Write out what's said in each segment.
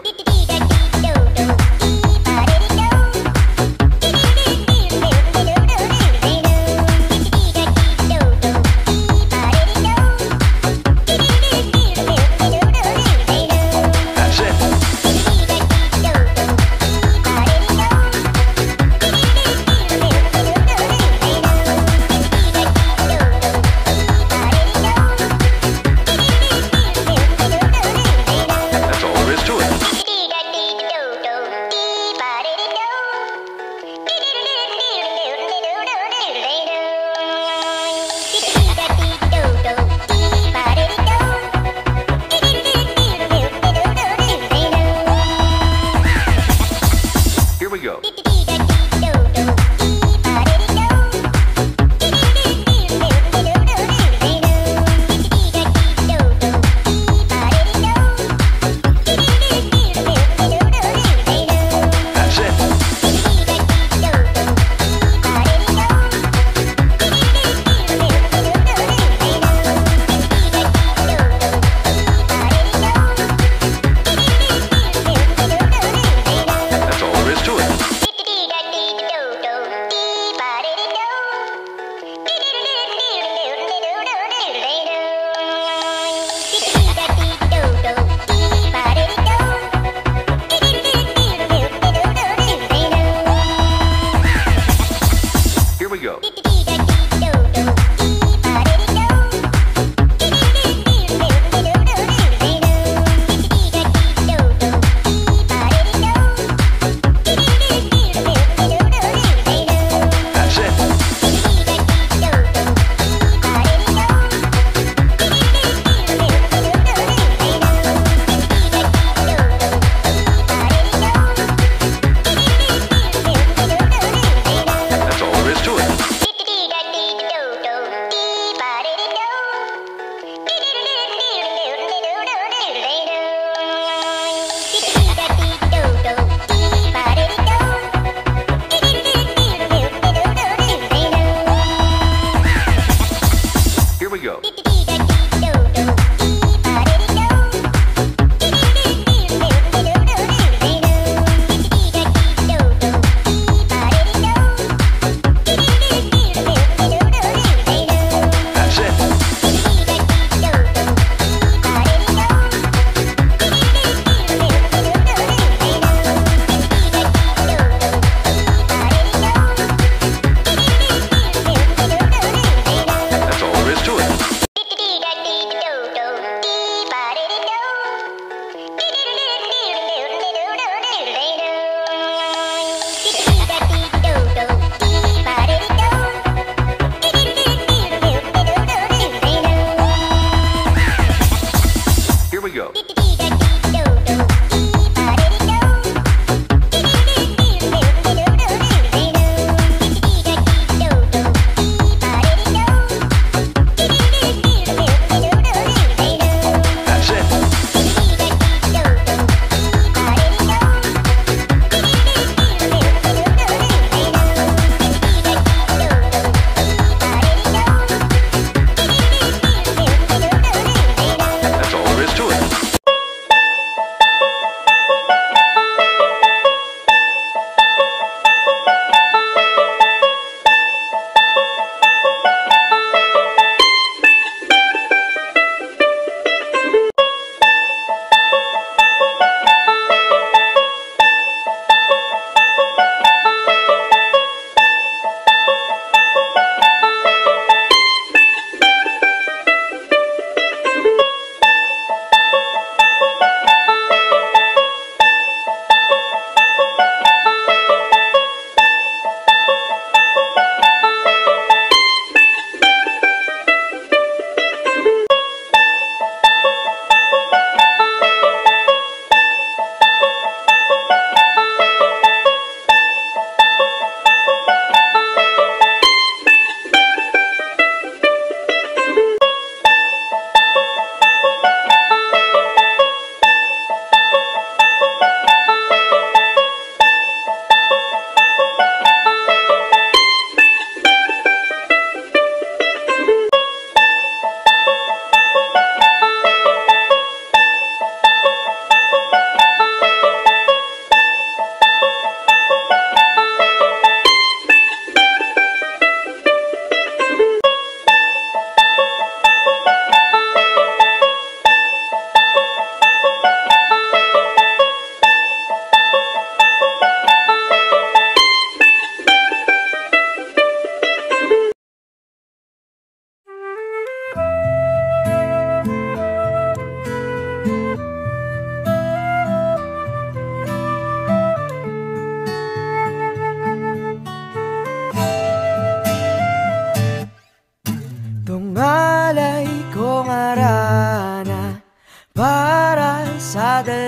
go.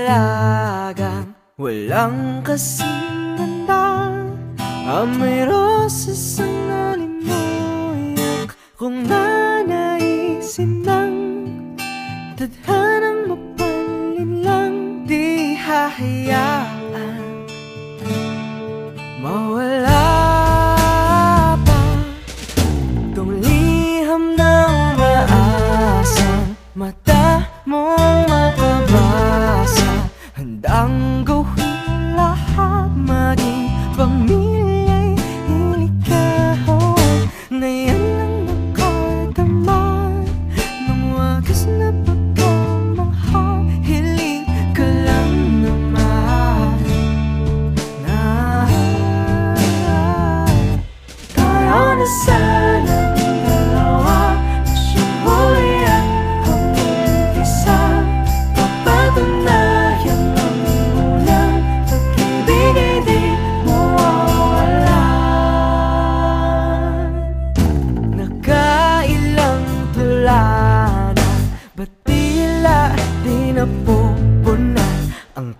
dalagang walang kasinganda Ang may roses ang nalimuyak Kung nanaisin lang. Tadhanang mapanlin lang Di hahayaan.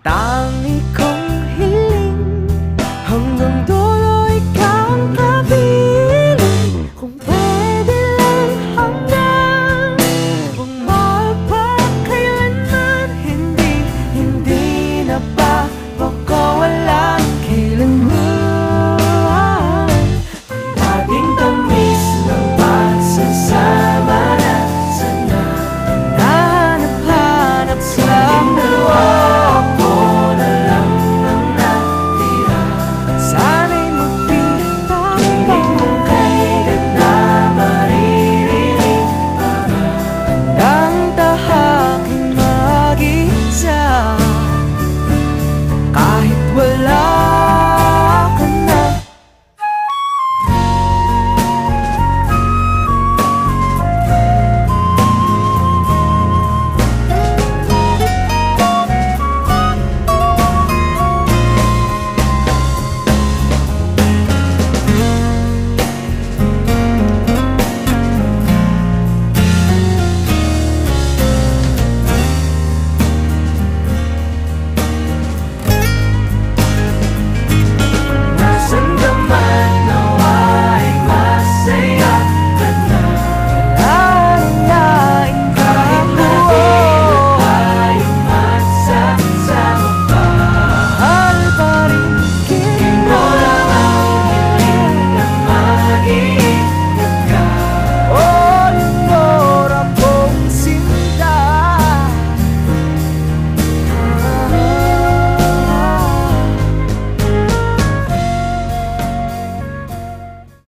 cantar.